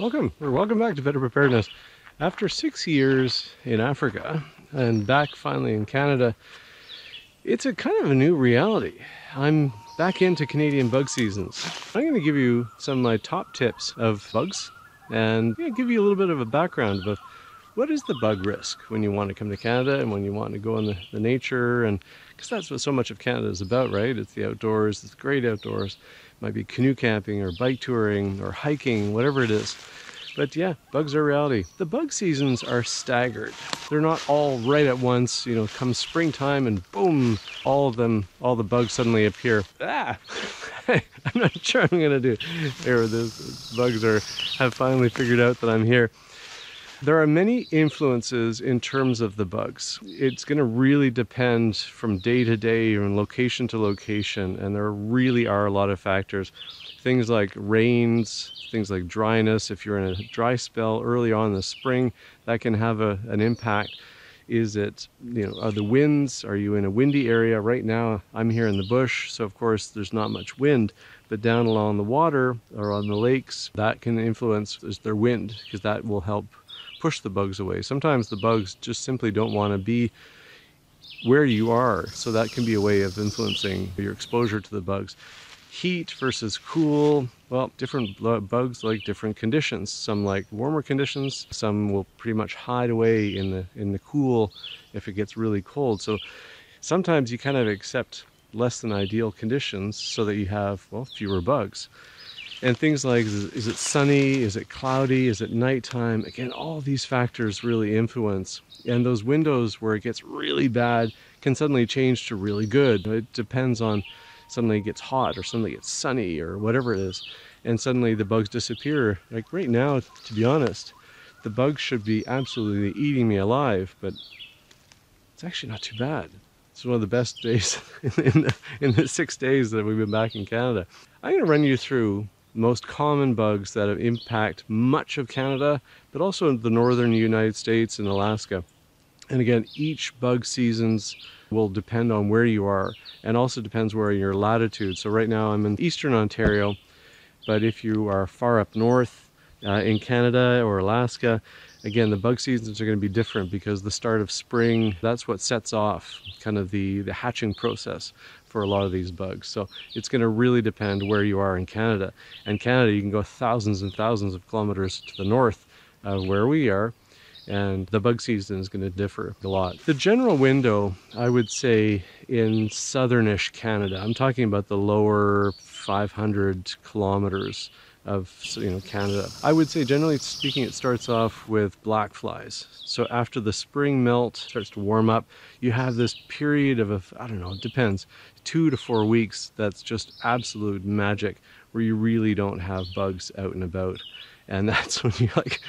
Welcome, or welcome back to Better Preparedness. After six years in Africa and back finally in Canada, it's a kind of a new reality. I'm back into Canadian bug seasons. I'm going to give you some of my top tips of bugs and give you a little bit of a background of what is the bug risk when you want to come to Canada and when you want to go in the, the nature and because that's what so much of Canada is about, right? It's the outdoors, it's great outdoors might be canoe camping or bike touring or hiking, whatever it is. But yeah, bugs are reality. The bug seasons are staggered. They're not all right at once. You know, come springtime and boom, all of them, all the bugs suddenly appear. Ah, I'm not sure I'm gonna do. Here, the bugs are have finally figured out that I'm here. There are many influences in terms of the bugs. It's going to really depend from day to day and location to location, and there really are a lot of factors. Things like rains, things like dryness. If you're in a dry spell early on in the spring, that can have a, an impact. Is it, you know, are the winds? Are you in a windy area? Right now, I'm here in the bush, so of course there's not much wind. But down along the water or on the lakes, that can influence their wind because that will help push the bugs away. Sometimes the bugs just simply don't want to be where you are, so that can be a way of influencing your exposure to the bugs. Heat versus cool, well, different bugs like different conditions. Some like warmer conditions, some will pretty much hide away in the in the cool if it gets really cold. So sometimes you kind of accept less than ideal conditions so that you have well fewer bugs and things like is it sunny? Is it cloudy? Is it nighttime? Again all these factors really influence. And those windows where it gets really bad can suddenly change to really good. It depends on suddenly it gets hot or suddenly it's sunny or whatever it is and suddenly the bugs disappear. Like right now to be honest the bugs should be absolutely eating me alive but it's actually not too bad. It's one of the best days in the, in the six days that we've been back in Canada. I'm going to run you through most common bugs that have impact much of Canada, but also the northern United States and Alaska. And again, each bug seasons will depend on where you are and also depends where your latitude. So right now I'm in eastern Ontario, but if you are far up north uh, in Canada or Alaska, again, the bug seasons are going to be different because the start of spring, that's what sets off kind of the, the hatching process for a lot of these bugs. So it's going to really depend where you are in Canada. And Canada, you can go thousands and thousands of kilometers to the north of where we are, and the bug season is going to differ a lot. The general window, I would say, in southernish Canada, I'm talking about the lower 500 kilometers of you know Canada. I would say generally speaking it starts off with black flies. So after the spring melt starts to warm up, you have this period of I don't know, it depends, 2 to 4 weeks that's just absolute magic where you really don't have bugs out and about. And that's when you like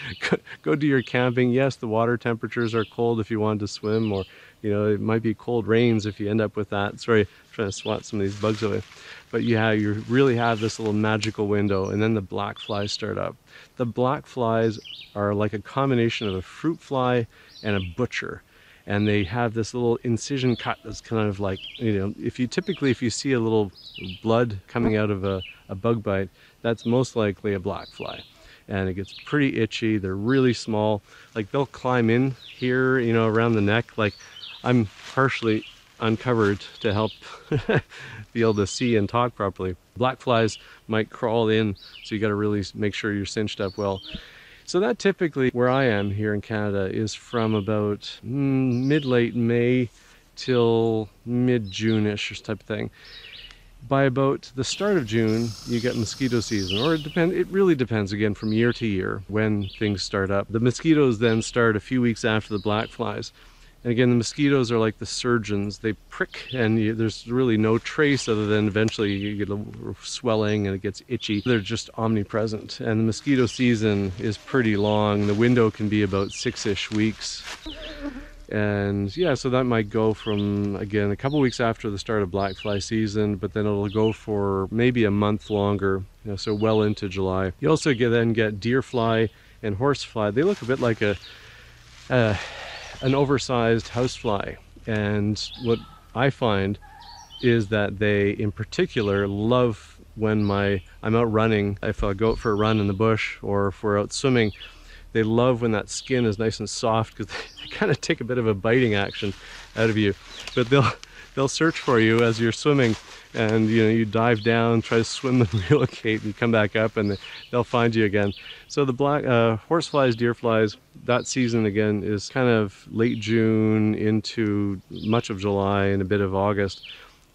go do your camping. Yes, the water temperatures are cold if you want to swim or you know, it might be cold rains if you end up with that. Sorry, trying to swat some of these bugs away. But yeah, you really have this little magical window and then the black flies start up. The black flies are like a combination of a fruit fly and a butcher and they have this little incision cut that's kind of like you know if you typically if you see a little blood coming out of a, a bug bite that's most likely a black fly. And it gets pretty itchy. They're really small. Like they'll climb in here you know around the neck like i'm partially uncovered to help be able to see and talk properly. Black flies might crawl in, so you got to really make sure you're cinched up well. So that typically, where I am here in Canada, is from about mm, mid-late May till mid-June-ish type of thing. By about the start of June, you get mosquito season, or it depends. It really depends again from year to year when things start up. The mosquitoes then start a few weeks after the black flies. And again, the mosquitoes are like the surgeons. They prick and you, there's really no trace other than eventually you get a swelling and it gets itchy. They're just omnipresent. And the mosquito season is pretty long. The window can be about six-ish weeks. And yeah, so that might go from, again, a couple weeks after the start of black fly season, but then it'll go for maybe a month longer, you know, so well into July. You also get, then get deer fly and horse fly. They look a bit like a, uh, an oversized housefly. And what I find is that they, in particular, love when my I'm out running, if I go out for a run in the bush or if we're out swimming, they love when that skin is nice and soft because they kind of take a bit of a biting action out of you. But they'll they'll search for you as you're swimming and you know you dive down try to swim and relocate and come back up and they'll find you again so the black uh, horseflies deer flies that season again is kind of late june into much of july and a bit of august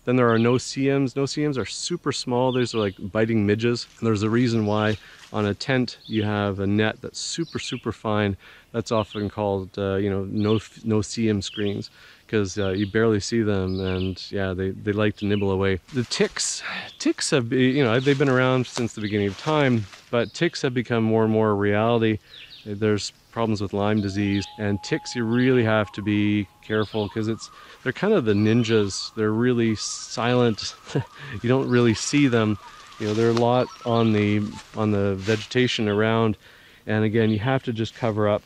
then there are no-see-ums. No-see-ums are super small. These are like biting midges. There's a reason why on a tent you have a net that's super, super fine. That's often called, uh, you know, no no-see-um screens because uh, you barely see them and yeah, they, they like to nibble away. The ticks, ticks have, you know, they've been around since the beginning of time, but ticks have become more and more a reality. There's problems with Lyme disease and ticks you really have to be careful because it's they're kind of the ninjas they're really silent you don't really see them you know they're a lot on the on the vegetation around and again you have to just cover up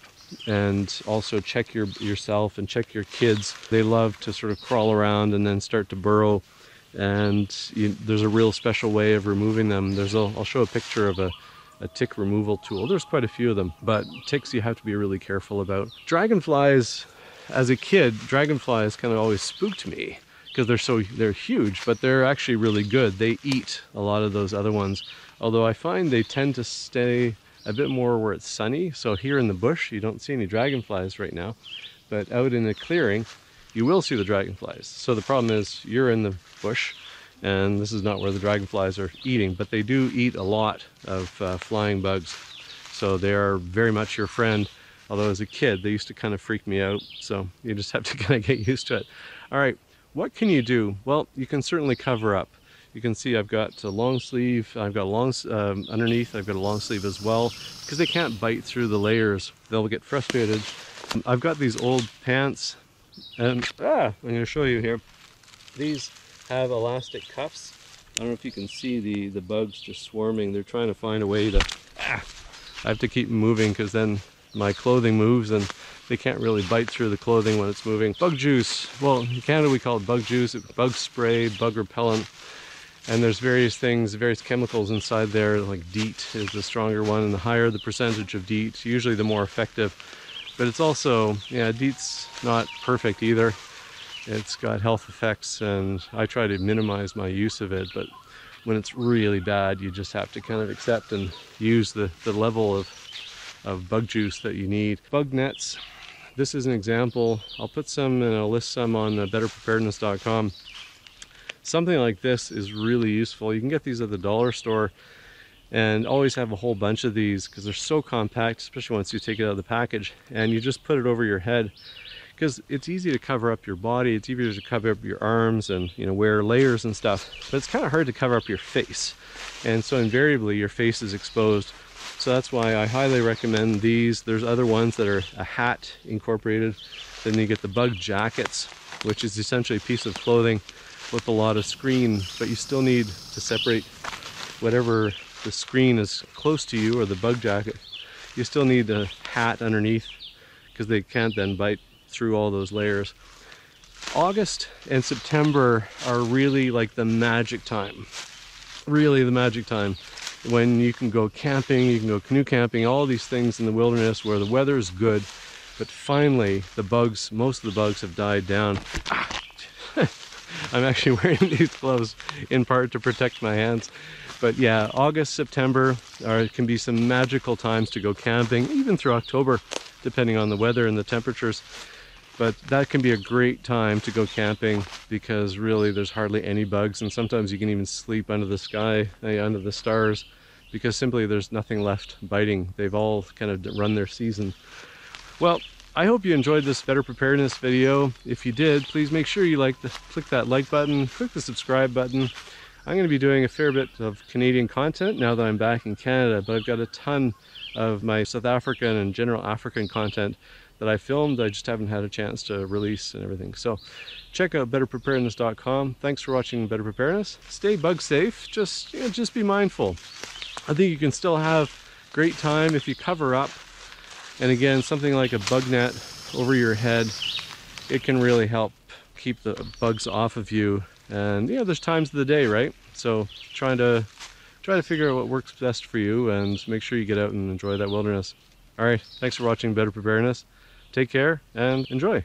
and also check your yourself and check your kids they love to sort of crawl around and then start to burrow and you, there's a real special way of removing them there's a, I'll show a picture of a a tick removal tool. There's quite a few of them, but ticks you have to be really careful about. Dragonflies, as a kid, dragonflies kind of always spooked me because they're so they're huge, but they're actually really good. They eat a lot of those other ones. Although I find they tend to stay a bit more where it's sunny. So here in the bush, you don't see any dragonflies right now, but out in the clearing, you will see the dragonflies. So the problem is you're in the bush and this is not where the dragonflies are eating, but they do eat a lot of uh, flying bugs. So they are very much your friend. Although as a kid, they used to kind of freak me out. So you just have to kind of get used to it. All right, what can you do? Well, you can certainly cover up. You can see I've got a long sleeve, I've got a long, um, underneath I've got a long sleeve as well, because they can't bite through the layers. They'll get frustrated. I've got these old pants, and ah, I'm gonna show you here. These have elastic cuffs. I don't know if you can see the, the bugs just swarming. They're trying to find a way to, ah, I have to keep moving because then my clothing moves and they can't really bite through the clothing when it's moving. Bug juice, well in Canada we call it bug juice, bug spray, bug repellent. And there's various things, various chemicals inside there, like DEET is the stronger one, and the higher the percentage of DEET, usually the more effective. But it's also, yeah, DEET's not perfect either. It's got health effects and I try to minimize my use of it, but when it's really bad, you just have to kind of accept and use the, the level of, of bug juice that you need. Bug nets, this is an example. I'll put some and I'll list some on betterpreparedness.com. Something like this is really useful. You can get these at the dollar store and always have a whole bunch of these because they're so compact, especially once you take it out of the package and you just put it over your head because it's easy to cover up your body. It's easier to cover up your arms and you know wear layers and stuff but it's kind of hard to cover up your face. And so invariably your face is exposed. So that's why I highly recommend these. There's other ones that are a hat incorporated. Then you get the bug jackets which is essentially a piece of clothing with a lot of screen but you still need to separate whatever the screen is close to you or the bug jacket you still need a hat underneath because they can't then bite through all those layers. August and September are really like the magic time. Really the magic time when you can go camping, you can go canoe camping, all these things in the wilderness where the weather is good, but finally the bugs, most of the bugs have died down. Ah, I'm actually wearing these gloves in part to protect my hands. But yeah, August, September are, can be some magical times to go camping, even through October, depending on the weather and the temperatures. But that can be a great time to go camping because really there's hardly any bugs and sometimes you can even sleep under the sky, eh, under the stars because simply there's nothing left biting. They've all kind of run their season. Well, I hope you enjoyed this better preparedness video. If you did, please make sure you like the, click that like button, click the subscribe button. I'm going to be doing a fair bit of Canadian content now that I'm back in Canada, but I've got a ton of my South African and general African content that I filmed. I just haven't had a chance to release and everything. So check out betterpreparedness.com. Thanks for watching Better Preparedness. Stay bug safe. Just, you know, just be mindful. I think you can still have great time if you cover up. And again, something like a bug net over your head, it can really help keep the bugs off of you. And you know, there's times of the day, right? So trying to try to figure out what works best for you and make sure you get out and enjoy that wilderness. All right, thanks for watching Better Preparedness. Take care and enjoy.